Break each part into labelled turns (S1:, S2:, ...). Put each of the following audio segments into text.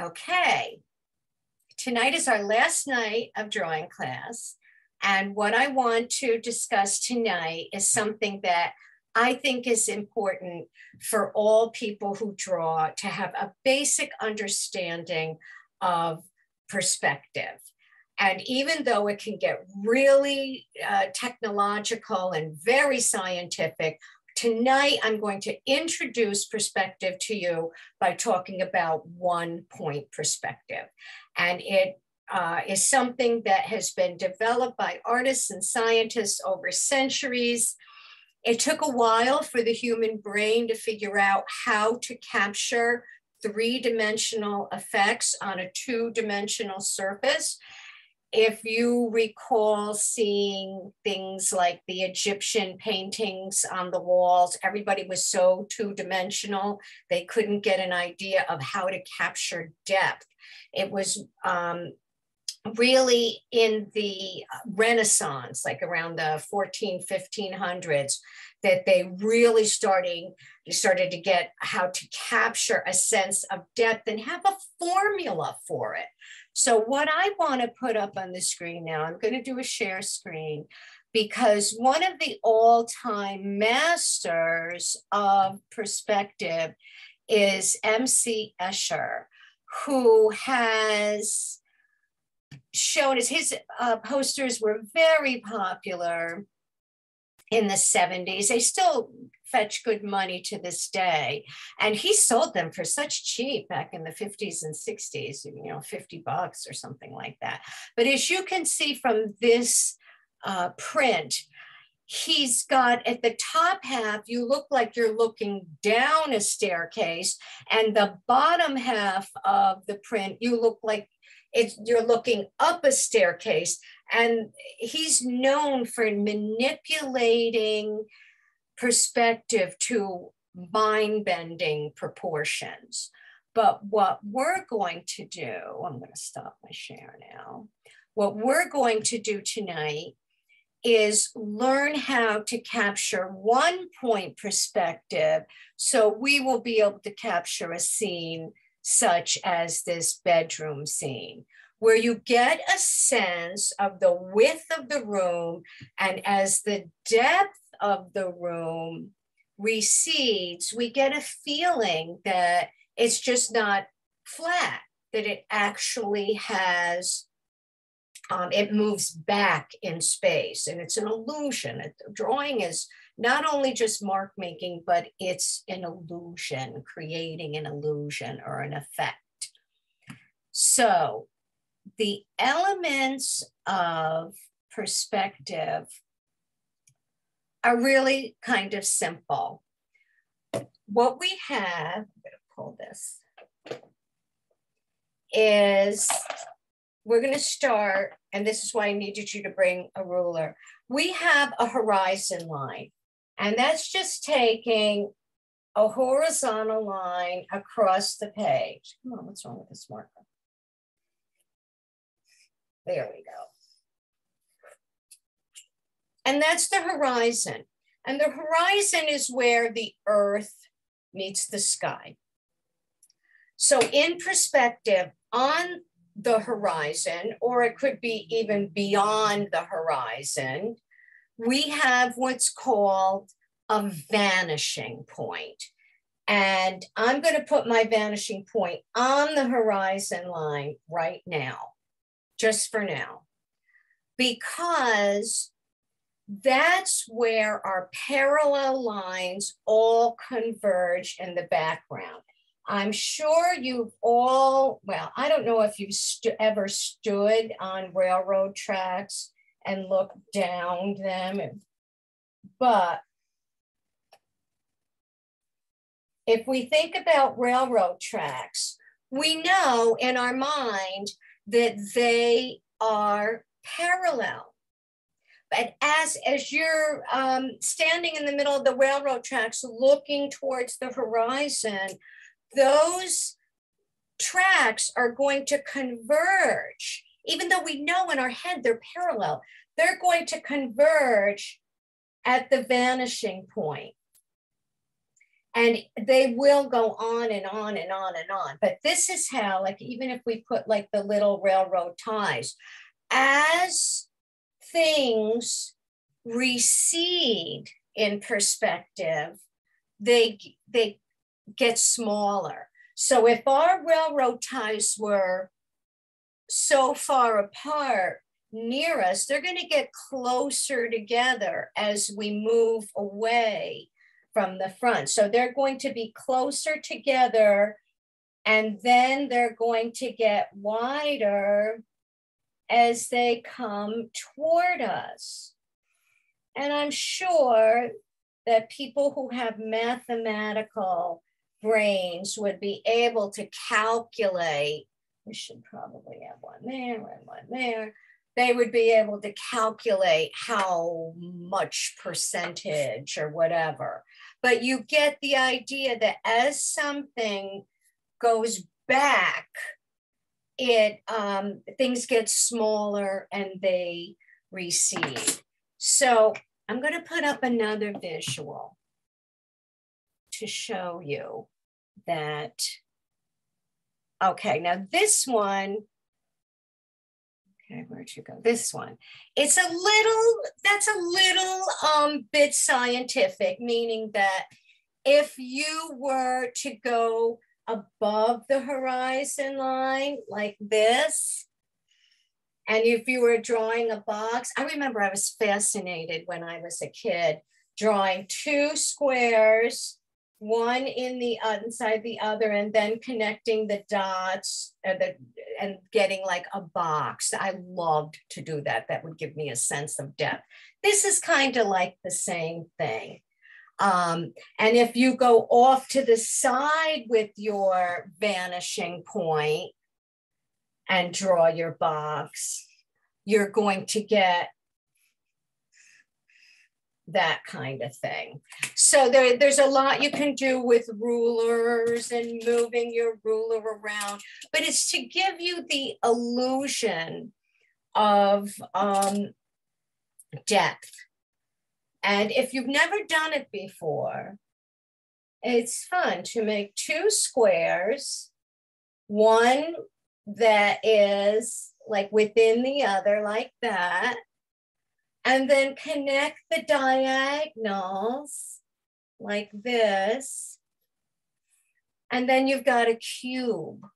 S1: Okay, tonight is our last night of drawing class. And what I want to discuss tonight is something that I think is important for all people who draw to have a basic understanding of perspective. And even though it can get really uh, technological and very scientific, Tonight, I'm going to introduce perspective to you by talking about one point perspective. And it uh, is something that has been developed by artists and scientists over centuries. It took a while for the human brain to figure out how to capture three dimensional effects on a two dimensional surface if you recall seeing things like the Egyptian paintings on the walls, everybody was so two dimensional, they couldn't get an idea of how to capture depth. It was um, really in the Renaissance, like around the 14, 1500s, that they really starting started to get how to capture a sense of depth and have a formula for it. So what I want to put up on the screen now, I'm going to do a share screen because one of the all-time masters of perspective is MC Escher, who has shown as his uh, posters were very popular in the 70s. They still fetch good money to this day. And he sold them for such cheap back in the 50s and 60s, you know, 50 bucks or something like that. But as you can see from this uh, print, he's got at the top half, you look like you're looking down a staircase, and the bottom half of the print, you look like you're looking up a staircase. And he's known for manipulating perspective to mind bending proportions. But what we're going to do, I'm going to stop my share now. What we're going to do tonight is learn how to capture one point perspective so we will be able to capture a scene such as this bedroom scene where you get a sense of the width of the room and as the depth of the room recedes, we get a feeling that it's just not flat, that it actually has, um, it moves back in space and it's an illusion. The drawing is not only just mark making, but it's an illusion, creating an illusion or an effect. So the elements of perspective are really kind of simple. What we have, I'm gonna pull this, is we're gonna start, and this is why I needed you to bring a ruler. We have a horizon line, and that's just taking a horizontal line across the page. Come on, what's wrong with this marker? There we go. And that's the horizon. And the horizon is where the earth meets the sky. So, in perspective, on the horizon, or it could be even beyond the horizon, we have what's called a vanishing point. And I'm going to put my vanishing point on the horizon line right now, just for now, because that's where our parallel lines all converge in the background. I'm sure you've all, well, I don't know if you've st ever stood on railroad tracks and look down them, but if we think about railroad tracks, we know in our mind that they are parallel but as, as you're um, standing in the middle of the railroad tracks looking towards the horizon, those tracks are going to converge. Even though we know in our head they're parallel, they're going to converge at the vanishing point. and they will go on and on and on and on. But this is how, like, even if we put like the little railroad ties, as things recede in perspective, they they get smaller. So if our railroad ties were so far apart near us, they're going to get closer together as we move away from the front. So they're going to be closer together and then they're going to get wider as they come toward us. And I'm sure that people who have mathematical brains would be able to calculate. We should probably have one there and one there. They would be able to calculate how much percentage or whatever. But you get the idea that as something goes back, it um, things get smaller and they recede. So I'm going to put up another visual to show you that. Okay, now this one, okay, where'd you go? This one. It's a little, that's a little um, bit scientific, meaning that if you were to go above the horizon line like this, and if you were drawing a box, I remember I was fascinated when I was a kid drawing two squares, one in the uh, inside the other, and then connecting the dots uh, the, and getting like a box. I loved to do that. That would give me a sense of depth. This is kind of like the same thing. Um, and if you go off to the side with your vanishing point, and draw your box, you're going to get that kind of thing. So there, there's a lot you can do with rulers and moving your ruler around, but it's to give you the illusion of um, depth. And if you've never done it before, it's fun to make two squares, one that is like within the other, like that. And then connect the diagonals like this. And then you've got a cube.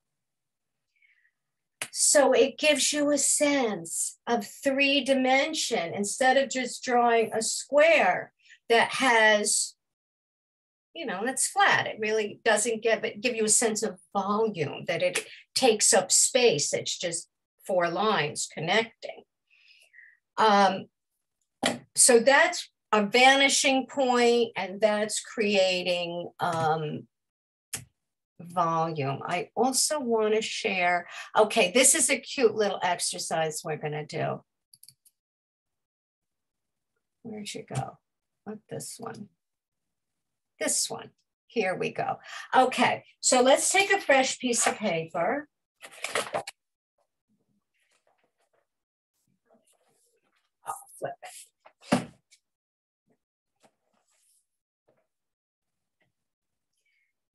S1: So it gives you a sense of three dimension instead of just drawing a square that has you know, it's flat. It really doesn't give it give you a sense of volume that it takes up space. It's just four lines connecting. Um, so that's a vanishing point, and that's creating um, volume. I also want to share. Okay, this is a cute little exercise we're going to do. Where'd you go? What this one? this one. Here we go. Okay, so let's take a fresh piece of paper. Flip it.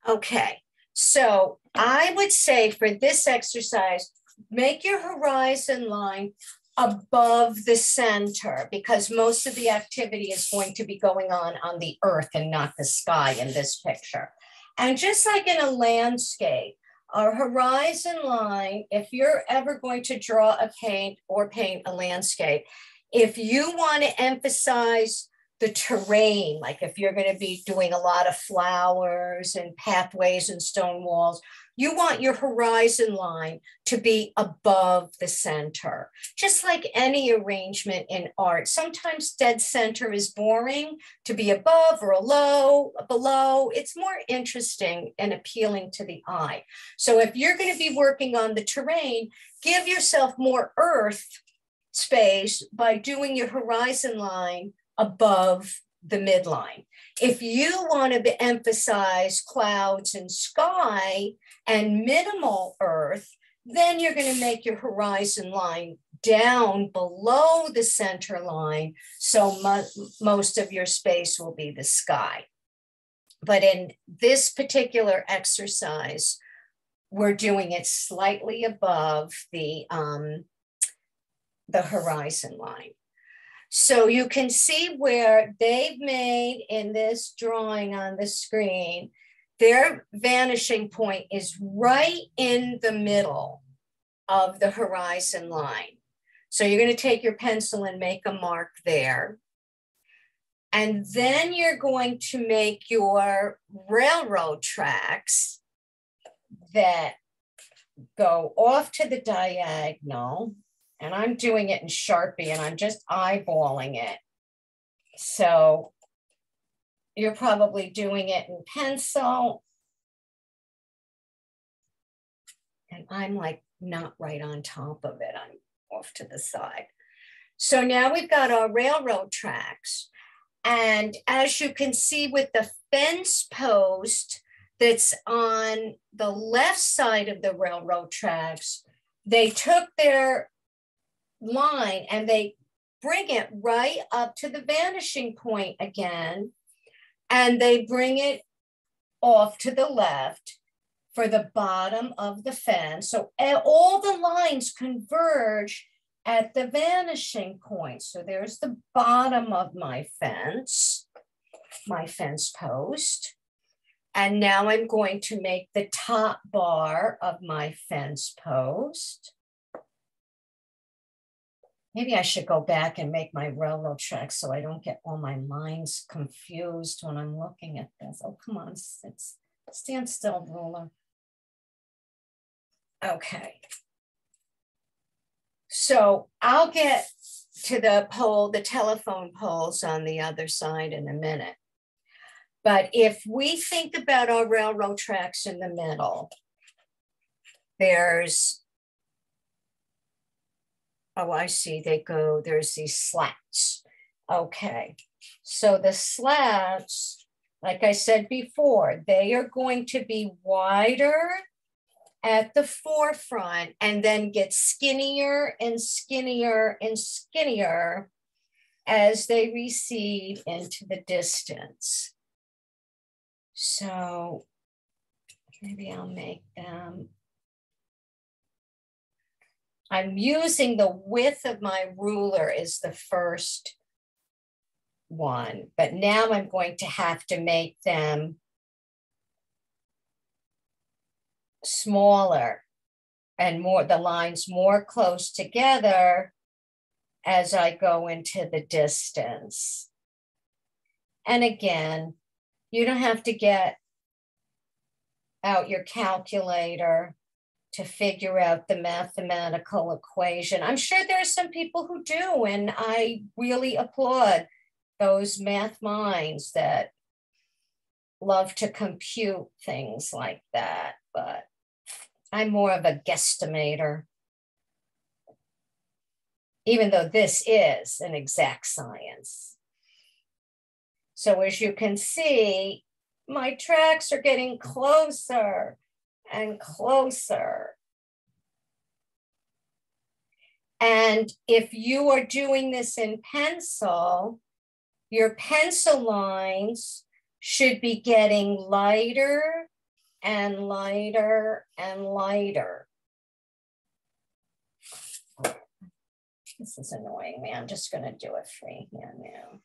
S1: Okay, so I would say for this exercise, make your horizon line above the center because most of the activity is going to be going on on the earth and not the sky in this picture. And just like in a landscape, our horizon line, if you're ever going to draw a paint or paint a landscape, if you want to emphasize the terrain, like if you're going to be doing a lot of flowers and pathways and stone walls, you want your horizon line to be above the center. Just like any arrangement in art, sometimes dead center is boring to be above or low, below. It's more interesting and appealing to the eye. So if you're going to be working on the terrain, give yourself more earth space by doing your horizon line above the midline. If you want to emphasize clouds and sky and minimal earth, then you're going to make your horizon line down below the center line. So mo most of your space will be the sky. But in this particular exercise, we're doing it slightly above the, um, the horizon line. So you can see where they've made in this drawing on the screen, their vanishing point is right in the middle of the horizon line. So you're going to take your pencil and make a mark there. And then you're going to make your railroad tracks that go off to the diagonal. And I'm doing it in Sharpie and I'm just eyeballing it. So you're probably doing it in pencil. And I'm like not right on top of it. I'm off to the side. So now we've got our railroad tracks. And as you can see with the fence post that's on the left side of the railroad tracks, they took their line and they bring it right up to the vanishing point again. And they bring it off to the left for the bottom of the fence. So all the lines converge at the vanishing point. So there's the bottom of my fence, my fence post. And now I'm going to make the top bar of my fence post. Maybe I should go back and make my railroad tracks so I don't get all my lines confused when I'm looking at this. Oh, come on, it's, stand still, ruler. Okay. So I'll get to the pole, the telephone poles on the other side in a minute. But if we think about our railroad tracks in the middle, there's, oh, I see, they go, there's these slats. Okay, so the slats, like I said before, they are going to be wider at the forefront and then get skinnier and skinnier and skinnier as they recede into the distance. So maybe I'll make them. I'm using the width of my ruler is the first one, but now I'm going to have to make them smaller and more the lines more close together as I go into the distance. And again, you don't have to get out your calculator to figure out the mathematical equation. I'm sure there are some people who do, and I really applaud those math minds that love to compute things like that. But I'm more of a guesstimator, even though this is an exact science. So as you can see, my tracks are getting closer and closer. And if you are doing this in pencil, your pencil lines should be getting lighter and lighter and lighter. This is annoying me. I'm just going to do it freehand now.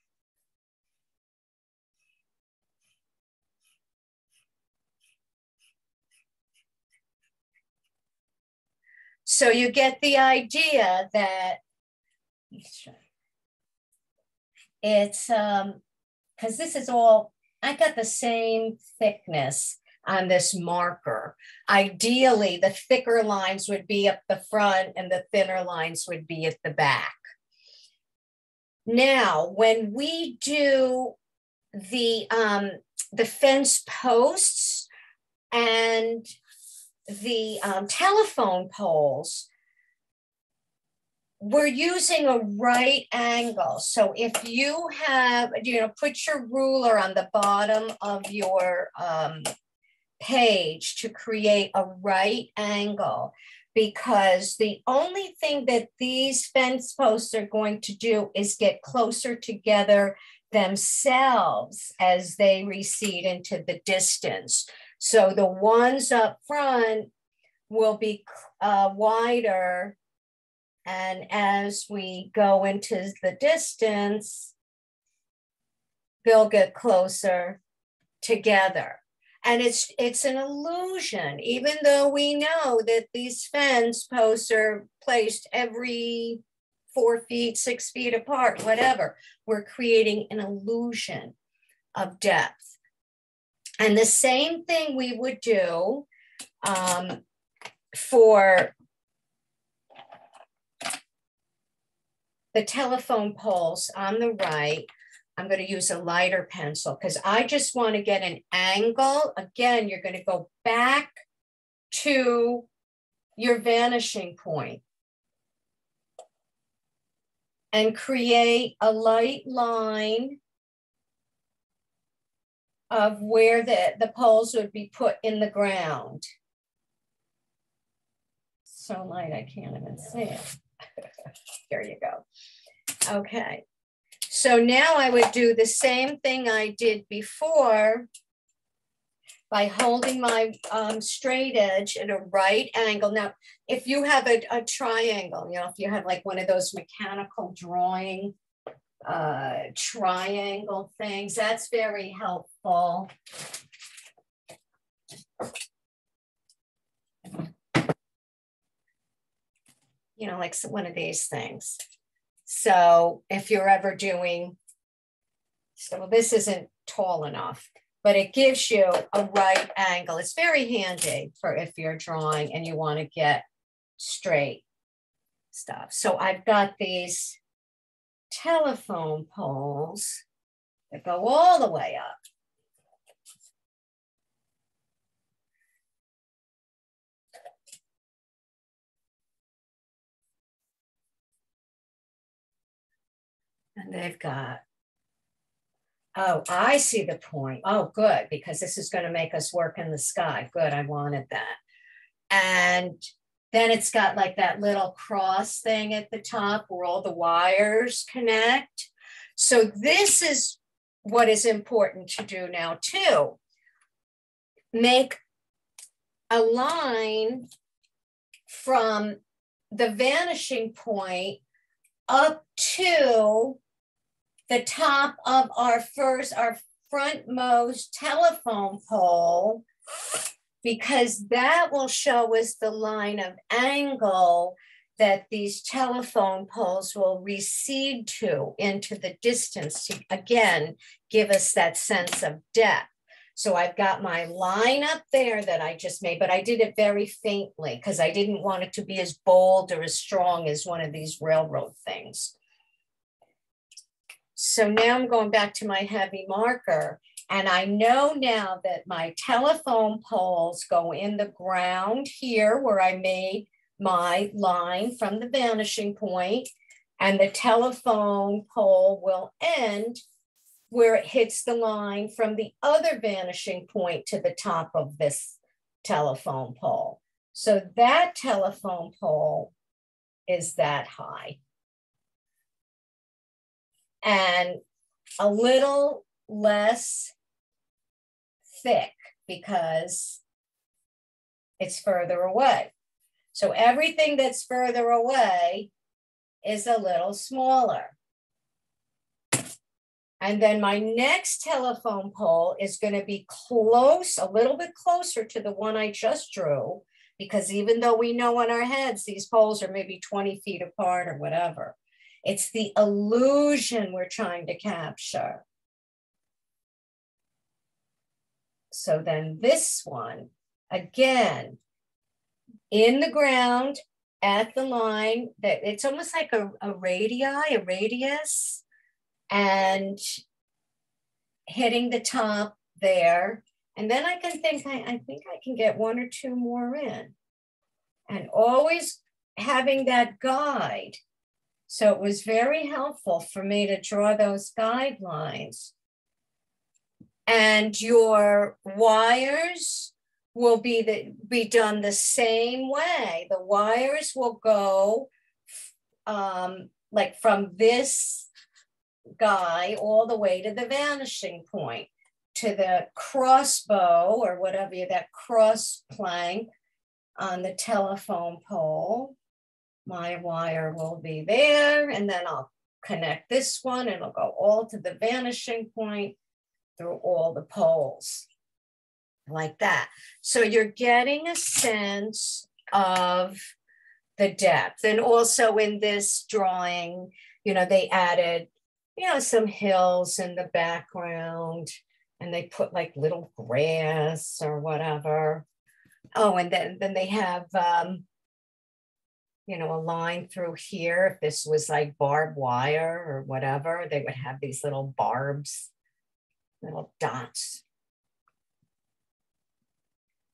S1: So you get the idea that it's um because this is all I got the same thickness on this marker. Ideally, the thicker lines would be up the front and the thinner lines would be at the back. Now, when we do the, um, the fence posts and the um, telephone poles, we're using a right angle. So if you have, you know, put your ruler on the bottom of your um, page to create a right angle because the only thing that these fence posts are going to do is get closer together themselves as they recede into the distance. So the ones up front will be uh, wider. And as we go into the distance, they'll get closer together. And it's it's an illusion, even though we know that these fence posts are placed every four feet, six feet apart, whatever. We're creating an illusion of depth. And the same thing we would do um, for the telephone poles on the right. I'm going to use a lighter pencil because I just want to get an angle. Again, you're going to go back to your vanishing point and create a light line of where the, the poles would be put in the ground. So light, I can't even see it. Here you go. Okay. So now I would do the same thing I did before by holding my um, straight edge at a right angle. Now, if you have a, a triangle, you know, if you have like one of those mechanical drawing uh, triangle things, that's very helpful. You know, like one of these things. So if you're ever doing, so this isn't tall enough but it gives you a right angle. It's very handy for if you're drawing and you want to get straight stuff. So I've got these telephone poles that go all the way up. And they've got Oh, I see the point. Oh, good, because this is going to make us work in the sky. Good, I wanted that. And then it's got like that little cross thing at the top where all the wires connect. So this is what is important to do now too. Make a line from the vanishing point up to the top of our first, our frontmost telephone pole, because that will show us the line of angle that these telephone poles will recede to into the distance to again give us that sense of depth. So I've got my line up there that I just made, but I did it very faintly because I didn't want it to be as bold or as strong as one of these railroad things. So now I'm going back to my heavy marker and I know now that my telephone poles go in the ground here where I made my line from the vanishing point and the telephone pole will end where it hits the line from the other vanishing point to the top of this telephone pole. So that telephone pole is that high and a little less thick because it's further away. So everything that's further away is a little smaller. And then my next telephone pole is going to be close, a little bit closer to the one I just drew, because even though we know in our heads these poles are maybe 20 feet apart or whatever, it's the illusion we're trying to capture. So then this one, again, in the ground at the line that it's almost like a, a radii, a radius, and hitting the top there. And then I can think, I, I think I can get one or two more in. And always having that guide so it was very helpful for me to draw those guidelines. And your wires will be, the, be done the same way. The wires will go um, like from this guy all the way to the vanishing point, to the crossbow or whatever, you that cross plank on the telephone pole. My wire will be there, and then I'll connect this one, and it'll go all to the vanishing point through all the poles like that. So you're getting a sense of the depth. And also in this drawing, you know, they added, you know, some hills in the background and they put like little grass or whatever. Oh, and then, then they have, um, you know, a line through here. If this was like barbed wire or whatever, they would have these little barbs, little dots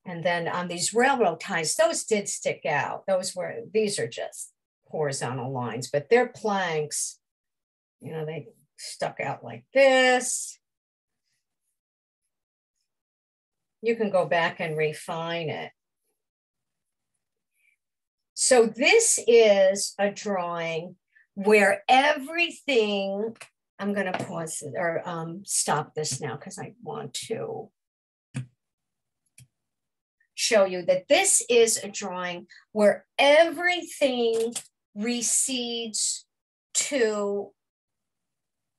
S1: and then on these railroad ties, those did stick out. Those were, these are just horizontal lines, but they're planks, you know, they stuck out like this. You can go back and refine it. So this is a drawing where everything, I'm gonna pause it or um, stop this now because I want to show you that this is a drawing where everything recedes to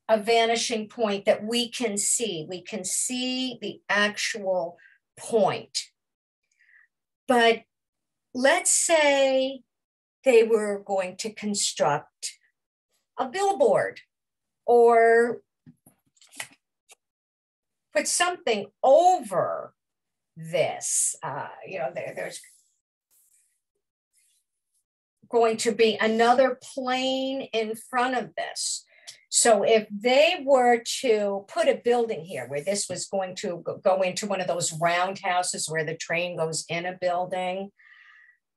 S1: a vanishing point that we can see. We can see the actual point. But let's say they were going to construct a billboard or put something over this. Uh, you know, there, there's going to be another plane in front of this. So if they were to put a building here where this was going to go into one of those roundhouses where the train goes in a building,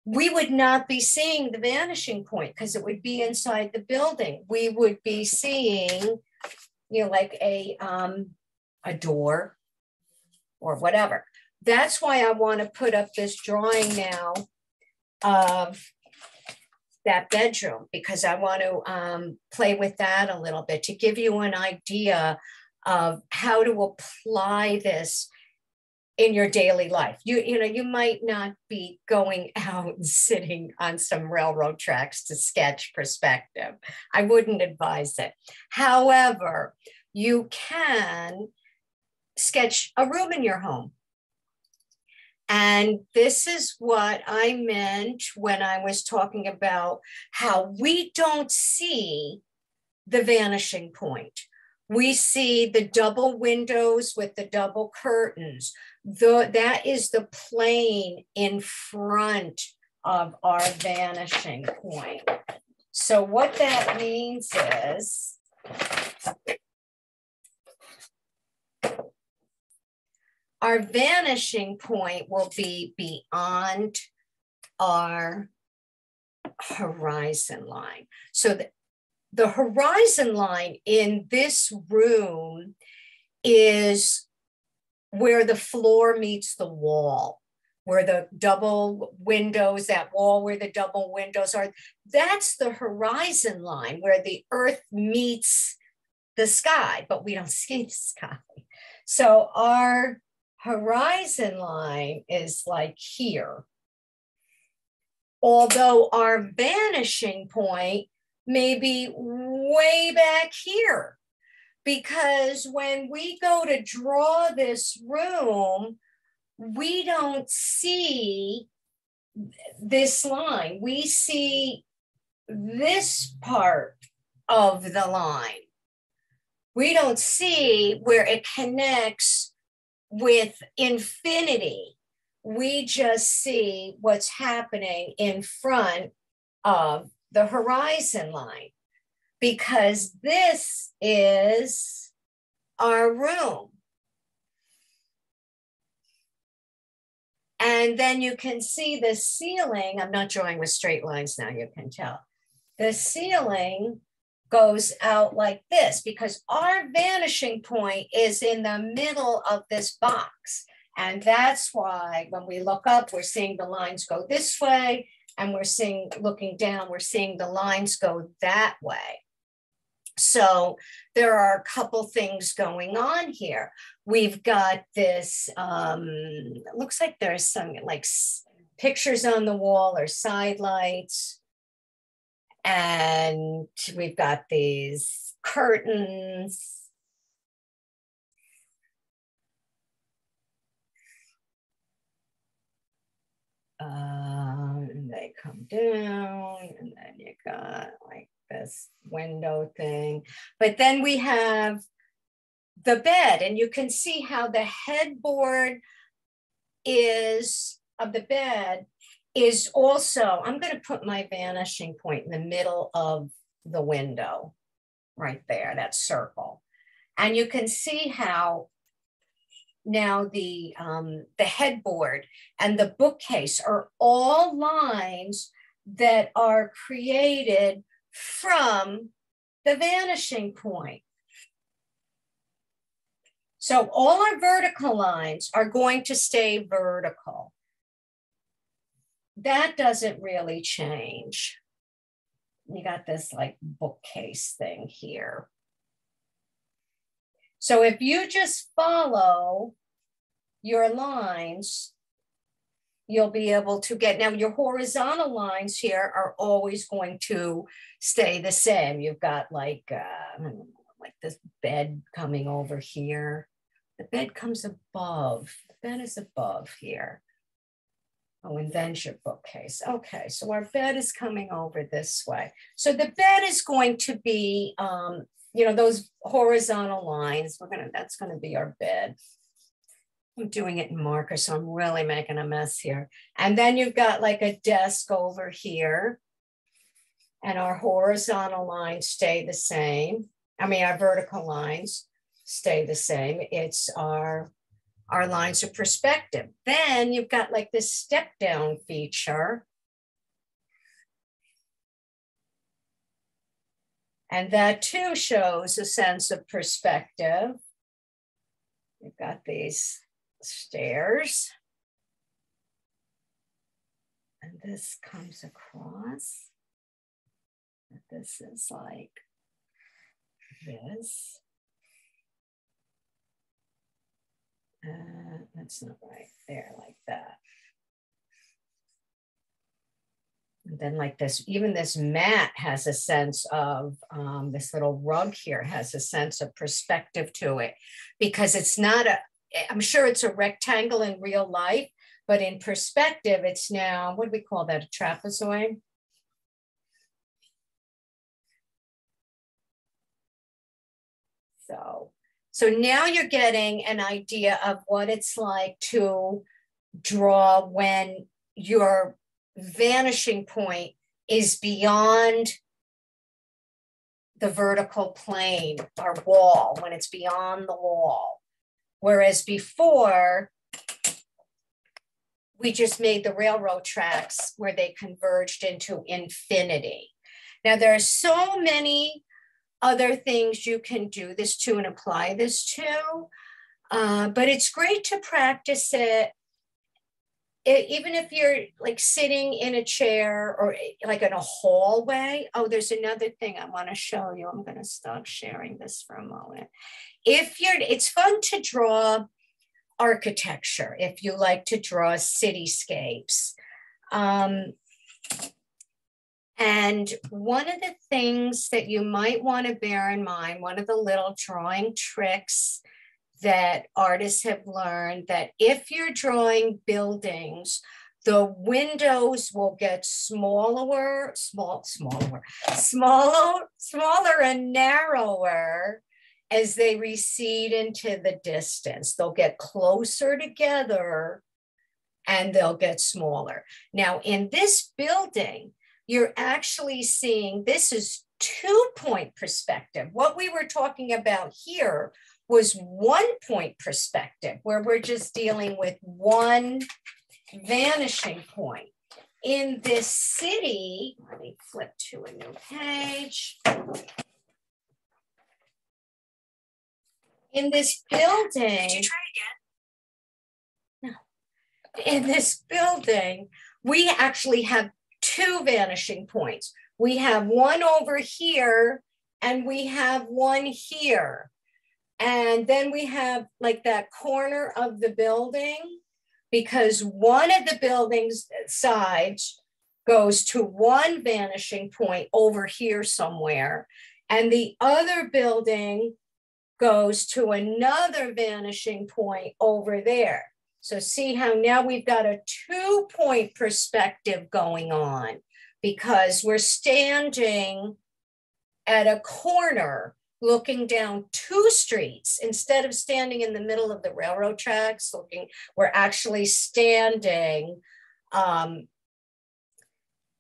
S1: we would not be seeing the vanishing point because it would be inside the building. We would be seeing, you know, like a um, a door or whatever that's why I want to put up this drawing now of that bedroom because I want to um, play with that a little bit to give you an idea of how to apply this in your daily life. You, you know, you might not be going out and sitting on some railroad tracks to sketch perspective. I wouldn't advise it. However, you can sketch a room in your home and this is what I meant when I was talking about how we don't see the vanishing point. We see the double windows with the double curtains. The, that is the plane in front of our vanishing point. So what that means is our vanishing point will be beyond our horizon line. So the, the horizon line in this room is where the floor meets the wall, where the double windows, that wall where the double windows are, that's the horizon line where the earth meets the sky, but we don't see the sky. So our horizon line is like here. Although our vanishing point may be way back here. Because when we go to draw this room, we don't see this line. We see this part of the line. We don't see where it connects with infinity, we just see what's happening in front of the horizon line because this is our room. And then you can see the ceiling. I'm not drawing with straight lines now, you can tell. The ceiling goes out like this because our vanishing point is in the middle of this box. And that's why when we look up, we're seeing the lines go this way and we're seeing, looking down, we're seeing the lines go that way. So there are a couple things going on here. We've got this, um, looks like there's some like pictures on the wall or side lights. And we've got these curtains. Um, and they come down, and then you got like this window thing. But then we have the bed, and you can see how the headboard is of the bed is also, I'm going to put my vanishing point in the middle of the window right there, that circle. And you can see how now the um, the headboard and the bookcase are all lines that are created from the vanishing point. So all our vertical lines are going to stay vertical. That doesn't really change. You got this like bookcase thing here. So if you just follow your lines, you'll be able to get, now your horizontal lines here are always going to stay the same. You've got like, uh, like this bed coming over here. The bed comes above, the bed is above here. Oh, and then your bookcase. Okay, so our bed is coming over this way. So the bed is going to be, um, you know, those horizontal lines. We're gonna, that's gonna be our bed. I'm doing it in marker, so I'm really making a mess here. And then you've got like a desk over here. And our horizontal lines stay the same. I mean, our vertical lines stay the same. It's our, our lines of perspective. Then you've got like this step down feature. And that too shows a sense of perspective. You've got these stairs. And this comes across. This is like this. Uh, that's not right there, like that. And then like this, even this mat has a sense of, um, this little rug here has a sense of perspective to it because it's not a, Eh, I'm sure it's a rectangle in real life, but in perspective, it's now, what do we call that, a trapezoid? So, so now you're getting an idea of what it's like to draw when your vanishing point is beyond the vertical plane or wall, when it's beyond the wall. Whereas before, we just made the railroad tracks where they converged into infinity. Now, there are so many other things you can do this to and apply this to, uh, but it's great to practice it. Even if you're like sitting in a chair or like in a hallway. Oh, there's another thing I want to show you. I'm going to stop sharing this for a moment if you're, it's fun to draw architecture if you like to draw cityscapes. Um, and one of the things that you might want to bear in mind, one of the little drawing tricks that artists have learned that if you're drawing buildings, the windows will get smaller, small, smaller, smaller, smaller and narrower as they recede into the distance. They'll get closer together and they'll get smaller. Now, in this building, you're actually seeing this is two point perspective. What we were talking about here was one point perspective, where we're just dealing with one vanishing point. In this city, let me flip to a new page. in this building. Did you try again? No. In this building, we actually have two vanishing points. We have one over here and we have one here. And then we have like that corner of the building because one of the building's sides goes to one vanishing point over here somewhere, and the other building goes to another vanishing point over there. So see how now we've got a two point perspective going on because we're standing at a corner looking down two streets instead of standing in the middle of the railroad tracks looking we're actually standing um,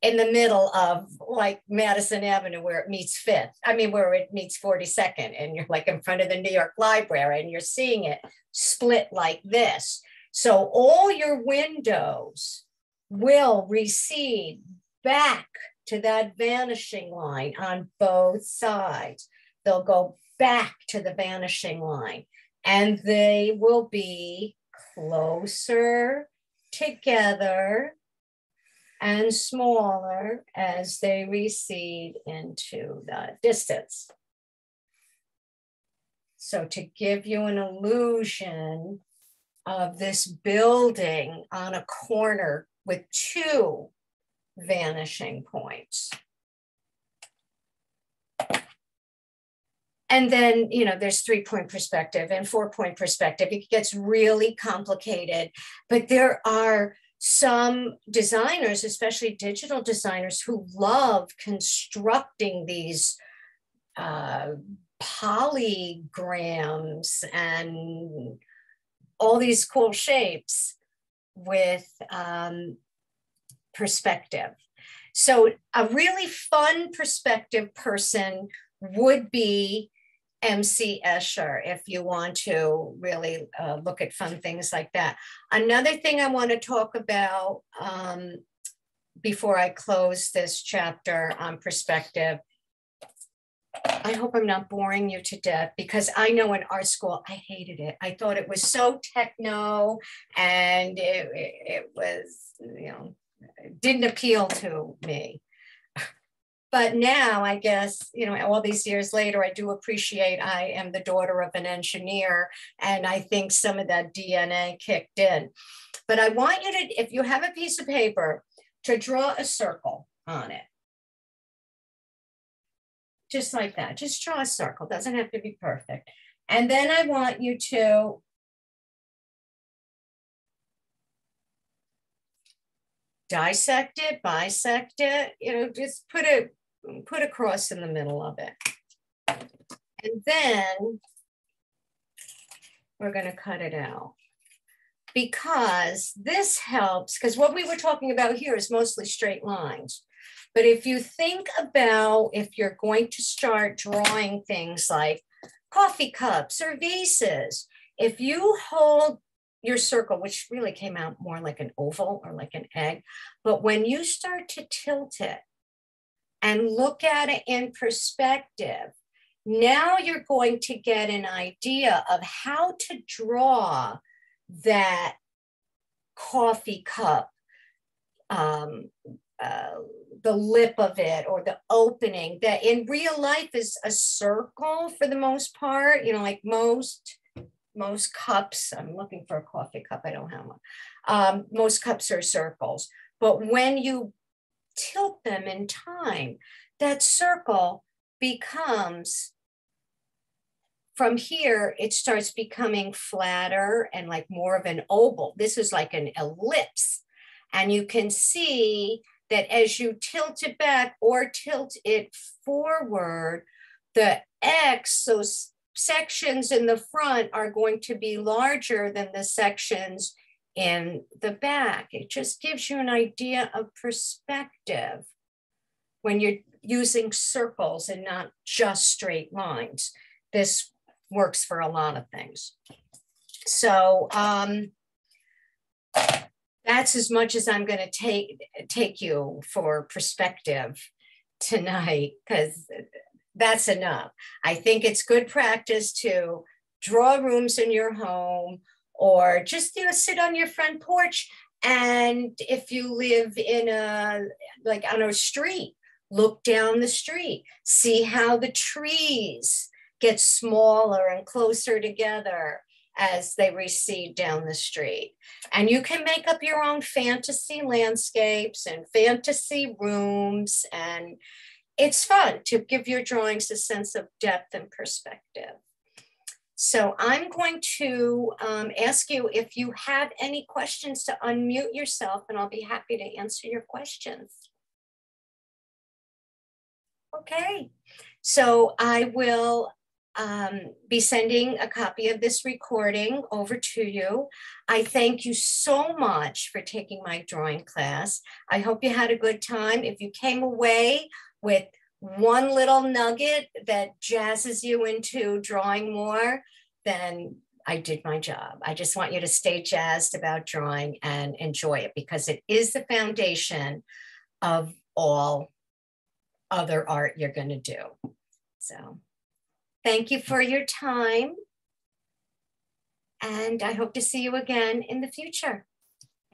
S1: in the middle of like Madison Avenue where it meets Fifth. I mean, where it meets 42nd, and you're like in front of the New York Library and you're seeing it split like this. So all your windows will recede back to that vanishing line on both sides. They'll go back to the vanishing line and they will be closer together and smaller as they recede into the distance. So to give you an illusion of this building on a corner with two vanishing points. And then, you know, there's three point perspective and four point perspective. It gets really complicated, but there are some designers, especially digital designers, who love constructing these uh, polygrams and all these cool shapes with um, perspective. So, a really fun perspective person would be MC Escher if you want to really uh, look at fun things like that. Another thing I want to talk about um, before I close this chapter on perspective. I hope I'm not boring you to death because I know in art school I hated it. I thought it was so techno and it, it, it was, you know, didn't appeal to me but now I guess, you know, all these years later, I do appreciate I am the daughter of an engineer. And I think some of that DNA kicked in. But I want you to, if you have a piece of paper, to draw a circle on it. Just like that. Just draw a circle. Doesn't have to be perfect. And then I want you to dissect it, bisect it, you know, just put it put a cross in the middle of it. And then we're gonna cut it out because this helps, because what we were talking about here is mostly straight lines. But if you think about if you're going to start drawing things like coffee cups or vases, if you hold your circle, which really came out more like an oval or like an egg, but when you start to tilt it, and look at it in perspective, now you're going to get an idea of how to draw that coffee cup, um, uh, the lip of it or the opening that in real life is a circle for the most part, you know, like most most cups, I'm looking for a coffee cup, I don't have one. Um, most cups are circles. But when you tilt them in time, that circle becomes from here, it starts becoming flatter and like more of an oval. This is like an ellipse. And you can see that as you tilt it back or tilt it forward, the X, those sections in the front are going to be larger than the sections in the back. It just gives you an idea of perspective when you're using circles and not just straight lines. This works for a lot of things. So um, that's as much as I'm going to take take you for perspective tonight because that's enough. I think it's good practice to draw rooms in your home or just you know sit on your front porch and if you live in a like on a street look down the street, see how the trees get smaller and closer together as they recede down the street. And you can make up your own fantasy landscapes and fantasy rooms. And it's fun to give your drawings a sense of depth and perspective. So I'm going to um, ask you if you have any questions to unmute yourself and I'll be happy to answer your questions. Okay, so I will um, be sending a copy of this recording over to you. I thank you so much for taking my drawing class. I hope you had a good time. If you came away with one little nugget that jazzes you into drawing more, then I did my job. I just want you to stay jazzed about drawing and enjoy it because it is the foundation of all other art you're going to do. So, thank you for your time. And I hope to see you again in the future.